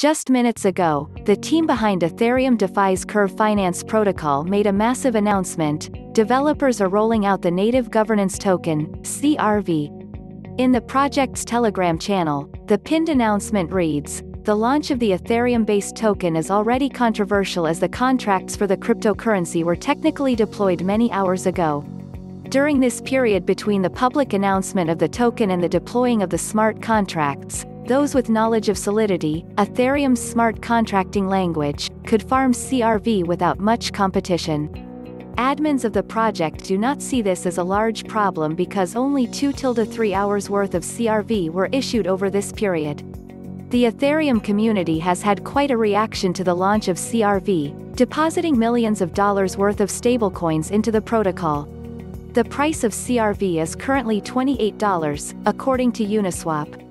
Just minutes ago, the team behind Ethereum DeFi's Curve Finance protocol made a massive announcement. Developers are rolling out the native governance token, CRV. In the project's Telegram channel, the pinned announcement reads, the launch of the Ethereum-based token is already controversial as the contracts for the cryptocurrency were technically deployed many hours ago. During this period between the public announcement of the token and the deploying of the smart contracts, those with knowledge of Solidity, Ethereum's smart contracting language, could farm CRV without much competition. Admins of the project do not see this as a large problem because only 2-3 hours worth of CRV were issued over this period. The Ethereum community has had quite a reaction to the launch of CRV, depositing millions of dollars worth of stablecoins into the protocol. The price of CRV is currently $28, according to Uniswap.